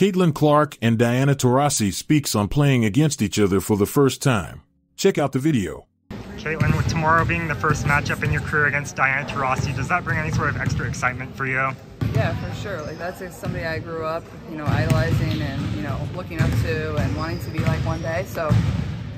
Caitlin Clark and Diana Taurasi speaks on playing against each other for the first time. Check out the video. Caitlin, with tomorrow being the first matchup in your career against Diana Taurasi, does that bring any sort of extra excitement for you? Yeah, for sure. Like that's somebody I grew up, you know, idolizing and you know looking up to and wanting to be like one day. So,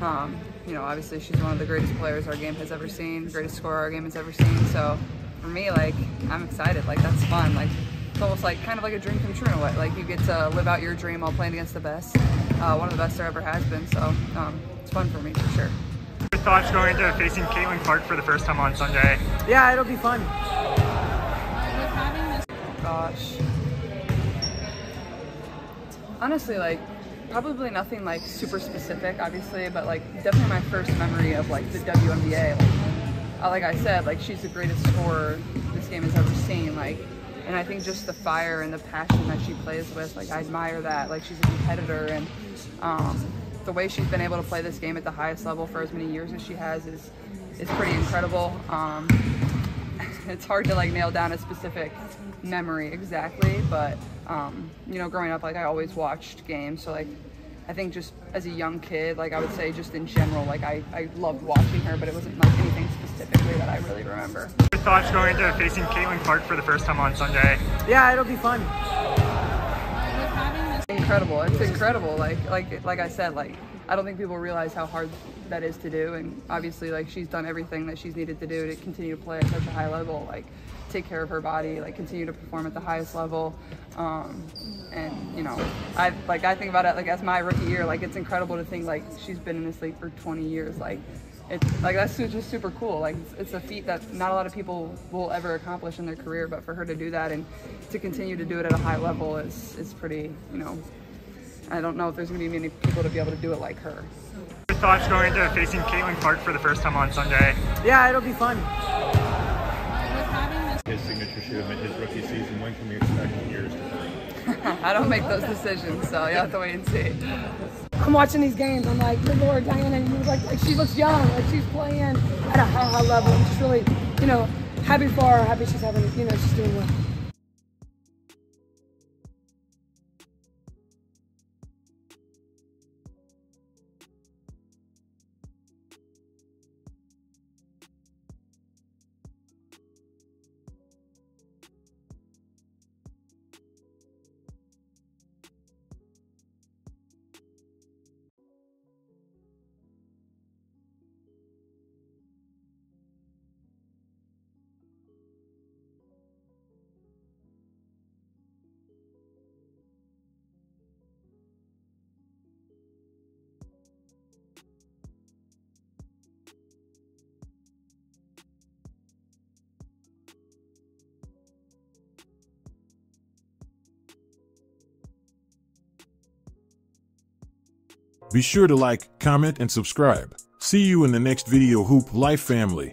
um, you know, obviously she's one of the greatest players our game has ever seen, greatest scorer our game has ever seen. So, for me, like I'm excited. Like that's fun. Like it's almost like kind of like a dream come true in a way. Like you get to live out your dream while playing against the best, uh, one of the best there ever has been. So, um, it's fun for me for sure. Your thoughts going into facing Caitlin Clark for the first time on Sunday? Yeah, it'll be fun gosh. Honestly, like, probably nothing like super specific, obviously, but like definitely my first memory of like the WNBA. Like, like I said, like she's the greatest scorer this game has ever seen. Like, and I think just the fire and the passion that she plays with, like I admire that. Like she's a competitor, and um, the way she's been able to play this game at the highest level for as many years as she has is is pretty incredible. Um, it's hard to like nail down a specific memory exactly, but um, you know, growing up, like I always watched games, so like I think just as a young kid, like I would say just in general, like I, I loved watching her, but it wasn't like anything specifically that I really remember. Your thoughts going into facing Caitlin Clark for the first time on Sunday? Yeah, it'll be fun. Incredible. It's incredible. Like like like I said, like I don't think people realize how hard that is to do and obviously like she's done everything that she's needed to do to continue to play at such a high level. Like take care of her body, like continue to perform at the highest level. Um, and you know, I like I think about it like as my rookie year, like it's incredible to think like she's been in this league for 20 years. Like it's like that's just super cool. Like it's, it's, a feat that not a lot of people will ever accomplish in their career, but for her to do that and to continue to do it at a high level is is pretty. You know, I don't know if there's going to be many people to be able to do it like her. Your thoughts going into facing Caitlin Clark for the first time on Sunday? Yeah, it'll be fun his signature shoe in his rookie season. When can we expect years to come? I don't make those decisions, so you have to wait and see. I'm watching these games. I'm like, good Lord, Diana, like, like she looks young, like she's playing at a high, high level. I'm just really, you know, happy for her, happy she's having, you know, she's doing well. Be sure to like, comment, and subscribe. See you in the next video Hoop Life family.